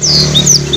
you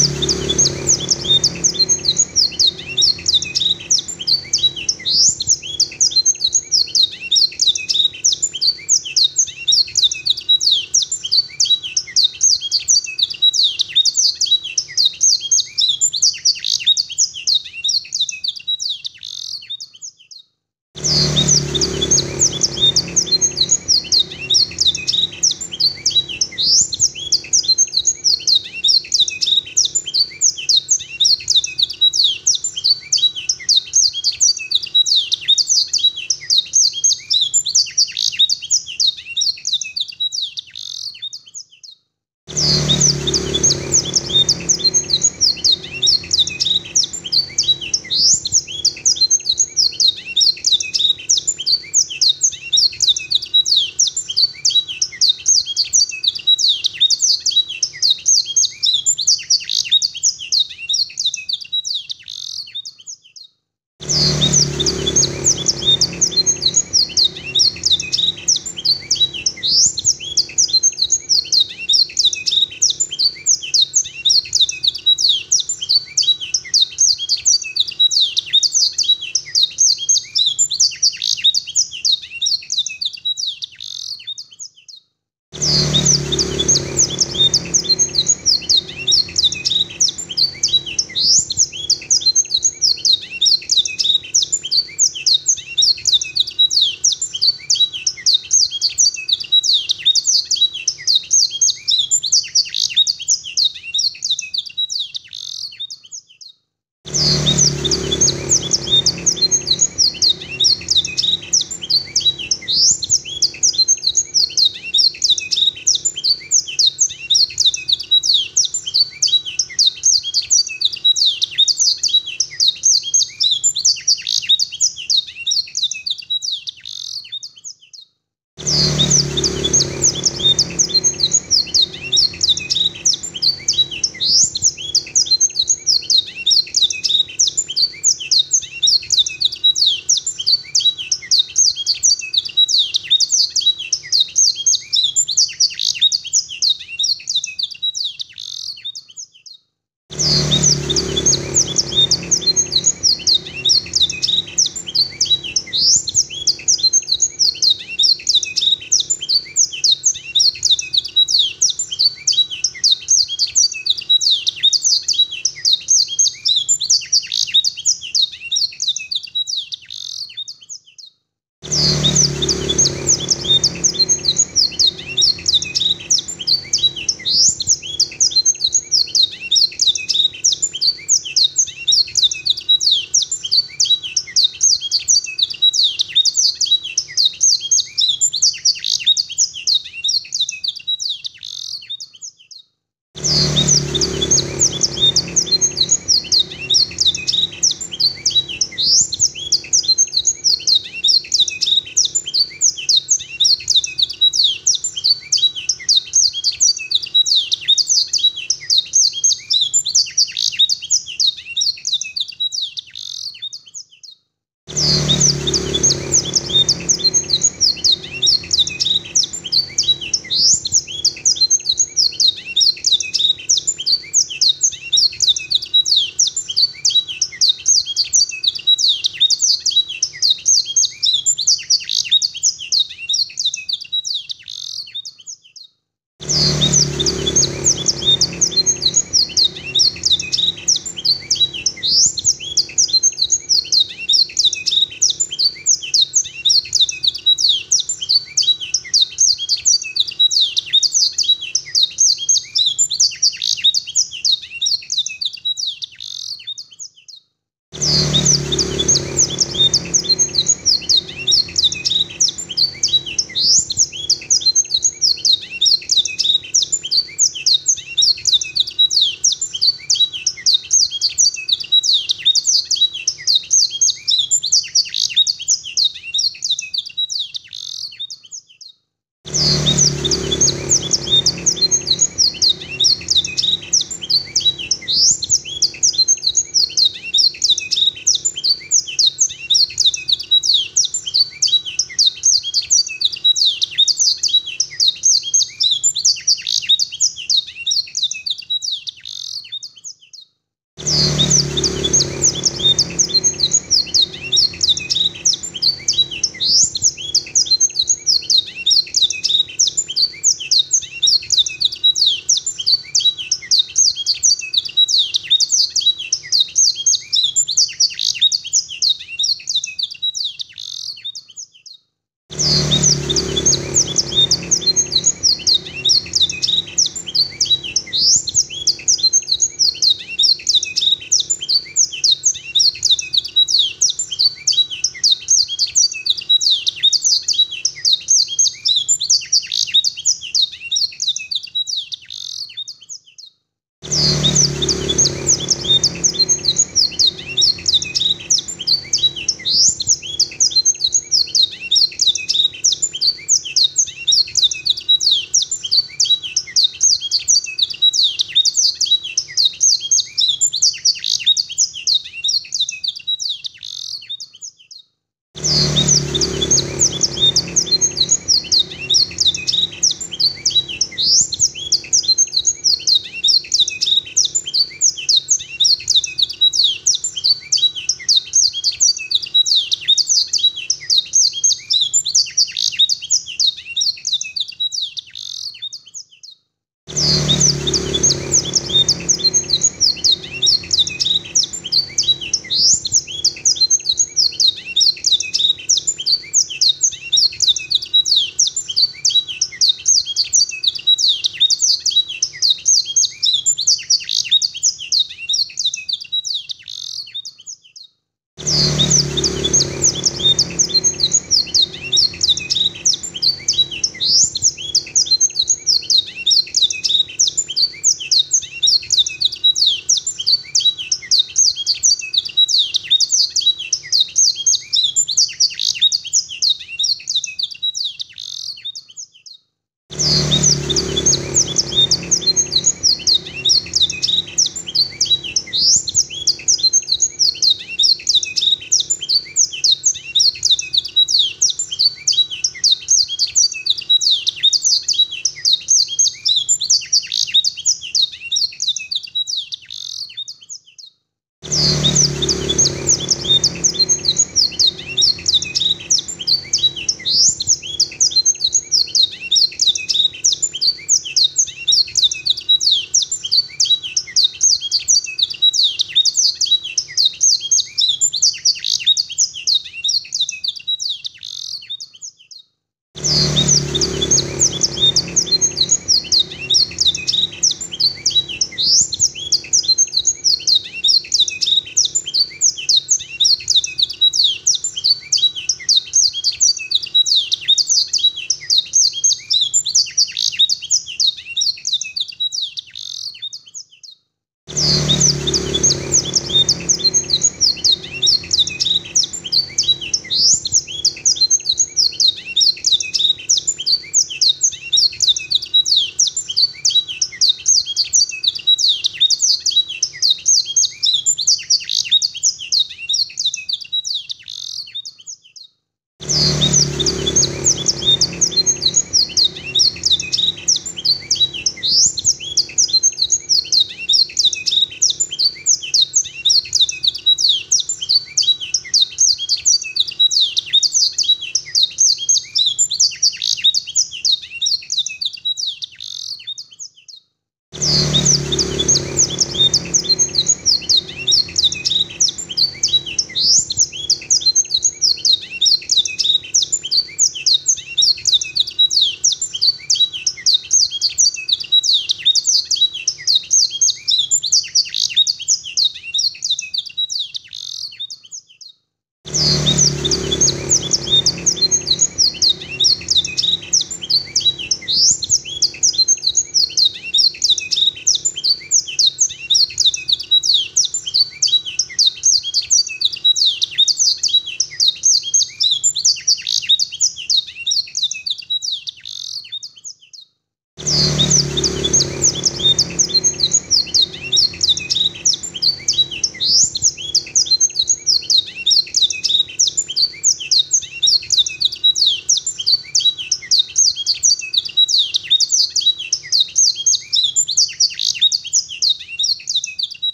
うん。